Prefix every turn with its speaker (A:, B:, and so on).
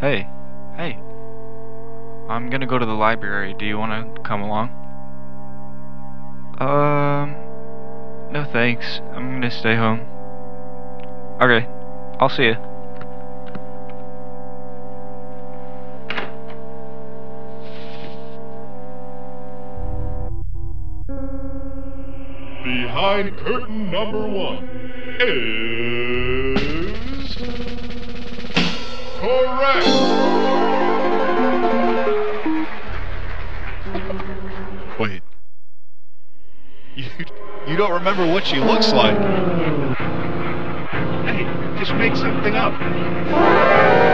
A: Hey, hey. I'm gonna go to the library. Do you wanna come along? Um, no thanks. I'm gonna stay home. Okay, I'll see you.
B: Behind curtain number one is.
C: You, don't remember what she looks like.
D: Hey, just make something up.